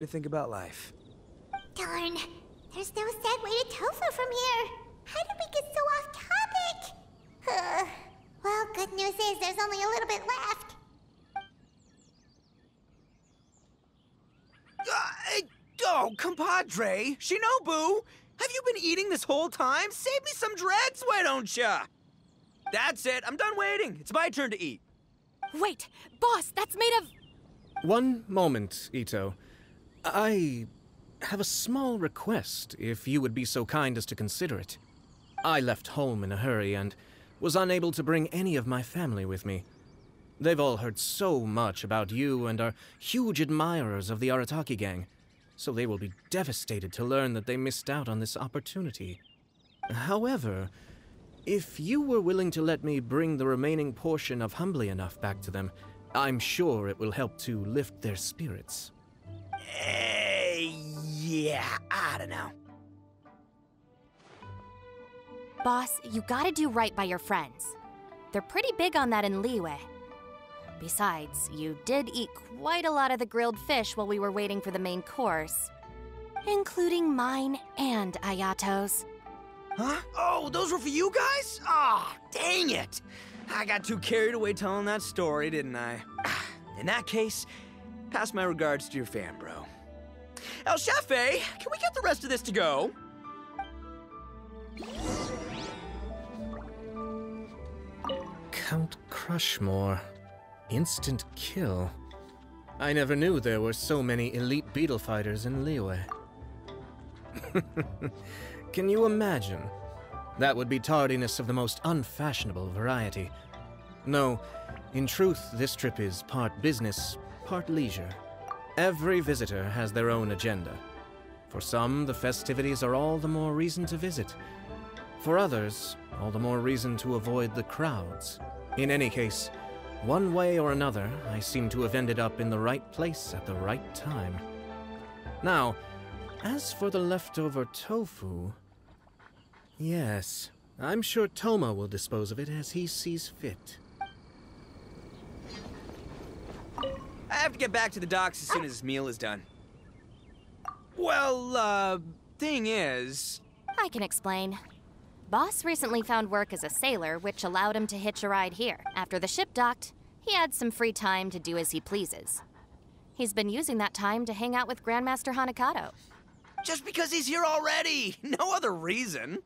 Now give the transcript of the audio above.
to think about life. Darn. There's no segue to tofu from here. How did we get so off topic? Uh, well, good news is there's only a little bit left. Uh, oh, compadre! Shinobu! Have you been eating this whole time? Save me some dregs, why don't ya? That's it. I'm done waiting. It's my turn to eat. Wait, boss, that's made of. One moment, Itto. I have a small request, if you would be so kind as to consider it. I left home in a hurry and was unable to bring any of my family with me. They've all heard so much about you and are huge admirers of the Arataki gang, so they will be devastated to learn that they missed out on this opportunity. However, if you were willing to let me bring the remaining portion of Humbly Enough back to them, I'm sure it will help to lift their spirits. Eh, yeah, I don't know. Boss, you gotta do right by your friends. They're pretty big on that in Liyue. Besides, you did eat quite a lot of the grilled fish while we were waiting for the main course, including mine and Ayato's. Huh? Oh, those were for you guys? Ah, dang it! I got too carried away telling that story, didn't I? In that case, pass my regards to your fan, bro. El Chefe, can we get the rest of this to go? Count Crushmore. Instant kill. I never knew there were so many elite beetle fighters in Liyue. Can you imagine? That would be tardiness of the most unfashionable variety. No, in truth, this trip is part business, part leisure. Every visitor has their own agenda. For some, the festivities are all the more reason to visit. For others, all the more reason to avoid the crowds. In any case, one way or another, I seem to have ended up in the right place at the right time. Now, as for the leftover tofu... Yes, I'm sure Thoma will dispose of it as he sees fit. Have to get back to the docks as soon as this meal is done. Well, uh, thing is... I can explain. Boss recently found work as a sailor, which allowed him to hitch a ride here. After the ship docked, he had some free time to do as he pleases. He's been using that time to hang out with Grandmaster Hanakato. Just because he's here already! No other reason!